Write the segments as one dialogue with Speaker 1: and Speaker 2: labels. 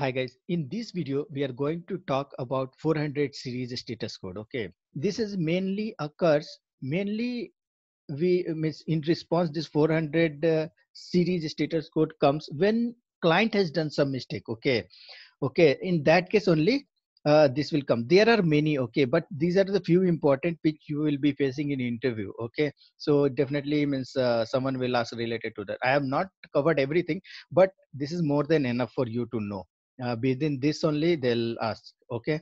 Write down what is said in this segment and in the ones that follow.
Speaker 1: Hi guys, in this video we are going to talk about 400 series status code. Okay, this is mainly occurs mainly we means in response this 400 uh, series status code comes when client has done some mistake. Okay, okay in that case only uh, this will come. There are many okay? But these are the few important which you will be facing in interview okay? So definitely means uh, someone will ask related to that. I have not covered everything but this is more than enough for you to know uh, within this only they'll ask okay?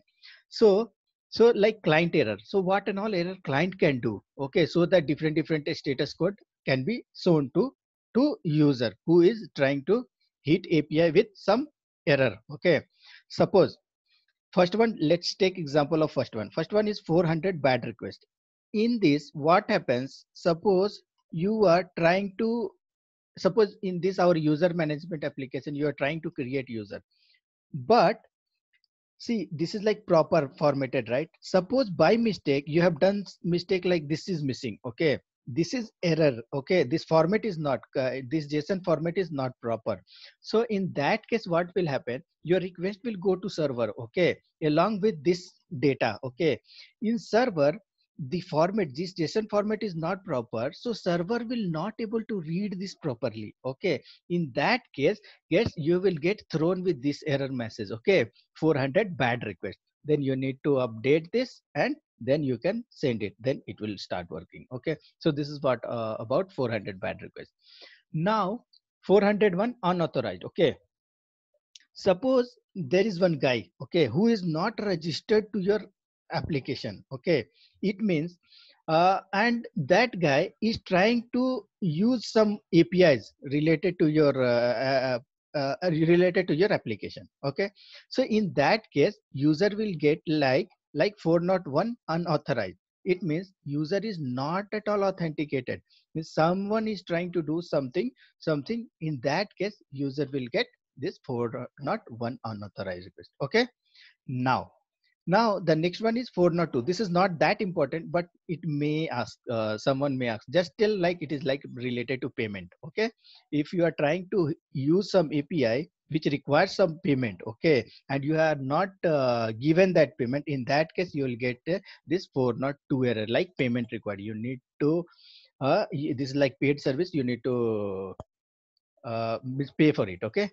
Speaker 1: So so like client error. So what and all error client can do okay? So that different different status code can be shown to to user who is trying to hit api with some error okay? Suppose first one let's take example of first one. First one is 400 bad request. In this what happens? Suppose you are trying to suppose in this our user management application you are trying to create user but see this is like proper formatted right? Suppose by mistake you have done mistake like this is missing okay? This is error okay? This format is not uh, this json format is not proper. So in that case what will happen? Your request will go to server okay? Along with this data okay? In server the format this json format is not proper so server will not able to read this properly okay? In that case yes you will get thrown with this error message okay? 400 bad request. Then you need to update this and then you can send it. Then it will start working okay? So this is what uh, about 400 bad request. Now 401 unauthorized okay? Suppose there is one guy okay who is not registered to your application okay? It means uh, and that guy is trying to use some apis related to your uh, uh, uh, uh related to your application okay? So in that case user will get like like 401 unauthorized. It means user is not at all authenticated. Means someone is trying to do something something in that case user will get this 401 unauthorized request okay? Now now the next one is 402 this is not that important but it may ask uh, someone may ask. Just tell like it is like related to payment okay? If you are trying to use some api which requires some payment okay and you are not uh, given that payment in that case you will get uh, this 402 error like payment required. You need to uh, this is like paid service you need to uh, pay for it okay?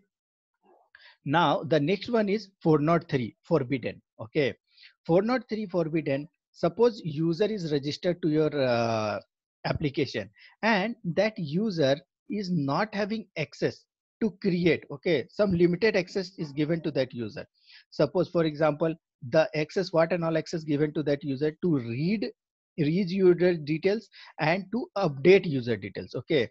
Speaker 1: Now the next one is 403 forbidden okay 403 forbidden. Suppose user is registered to your uh, application and that user is not having access to create okay? Some limited access is given to that user. Suppose for example the access what and all access given to that user to read read user details and to update user details okay?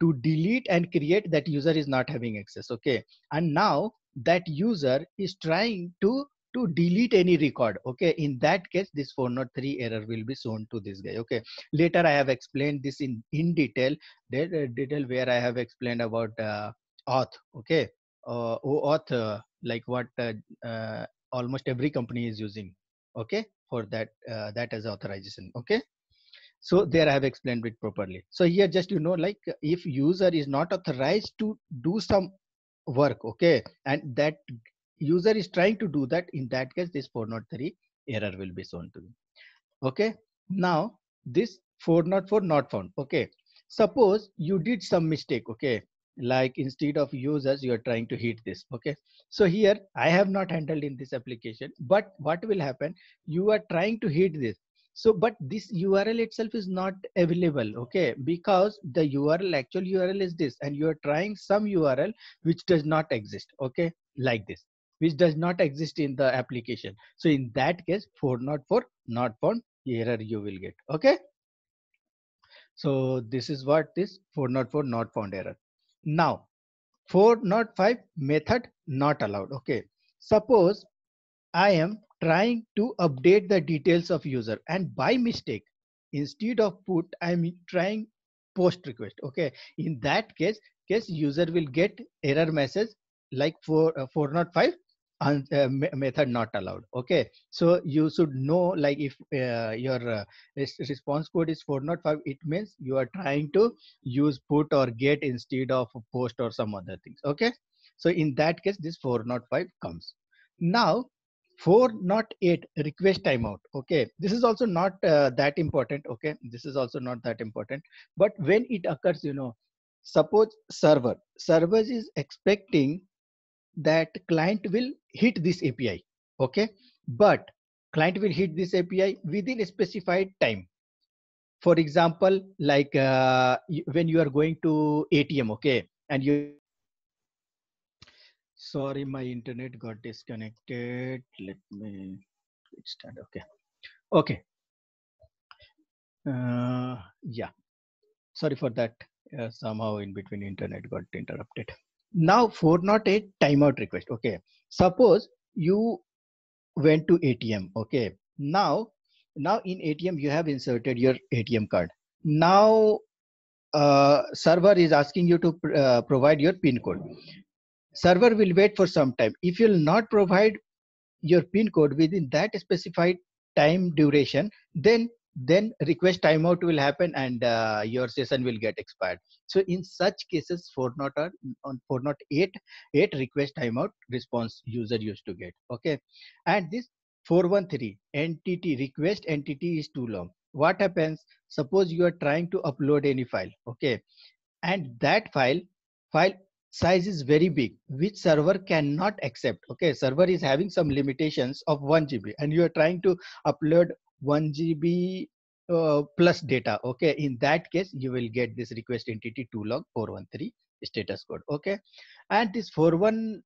Speaker 1: To delete and create that user is not having access okay? And now that user is trying to to delete any record okay? In that case this 403 error will be shown to this guy okay? Later i have explained this in in detail uh, detail where i have explained about uh, auth okay? Uh, auth uh, like what uh, uh, almost every company is using okay? For that uh, that as authorization okay? So there i have explained it properly. So here just you know like if user is not authorized to do some work okay? And that user is trying to do that. In that case this 403 error will be shown to you. Okay? Now this 404 not found. Okay? Suppose you did some mistake okay? Like instead of users you are trying to hit this okay? So here i have not handled in this application but what will happen? You are trying to hit this. So but this url itself is not available okay? Because the url actual url is this and you are trying some url which does not exist okay? Like this which does not exist in the application. So in that case 404 not found error you will get okay? So this is what this 404 not found error. Now 405 method not allowed okay? Suppose i am trying to update the details of user and by mistake instead of put i'm trying post request okay? In that case case user will get error message like for uh, 405 uh, method not allowed okay? So you should know like if uh, your uh, response code is 405 it means you are trying to use put or get instead of post or some other things okay? So in that case this 405 comes. Now 408 request timeout okay? This is also not uh, that important okay? This is also not that important. But when it occurs you know suppose server server is expecting that client will hit this api okay? But client will hit this api within a specified time. For example like uh, when you are going to atm okay and you sorry my internet got disconnected. Let me start okay. Okay. Uh, yeah. Sorry for that. Uh, somehow in between internet got interrupted now 408 timeout request okay. Suppose you went to atm okay. Now now in atm you have inserted your atm card. Now uh, server is asking you to pr uh, provide your pin code. Server will wait for some time. If you'll not provide your pin code within that specified time duration then then request timeout will happen and uh, your session will get expired. So in such cases 408 on 408 8 request timeout response user used to get okay? And this 413 entity request entity is too long. What happens? Suppose you are trying to upload any file okay? And that file file size is very big which server cannot accept okay? Server is having some limitations of 1 gb and you are trying to upload 1 gb uh, plus data okay? In that case you will get this request entity too long 413 status code okay? And this 41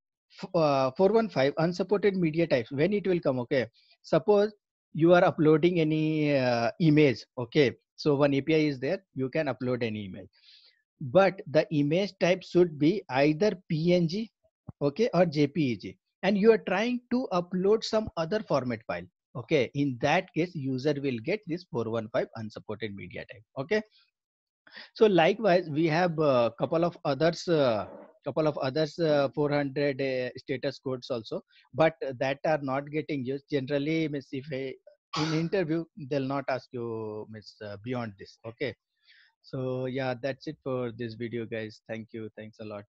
Speaker 1: uh, 415 unsupported media types when it will come okay? Suppose you are uploading any uh, image okay? So one api is there you can upload any image. But the image type should be either png okay or jpeg and you are trying to upload some other format file okay in that case user will get this 415 unsupported media type. Okay? So likewise we have a couple of others uh, couple of others uh, 400 uh, status codes also but that are not getting used. Generally miss if in interview they'll not ask you miss uh, beyond this. Okay? So yeah that's it for this video guys. Thank you. Thanks a lot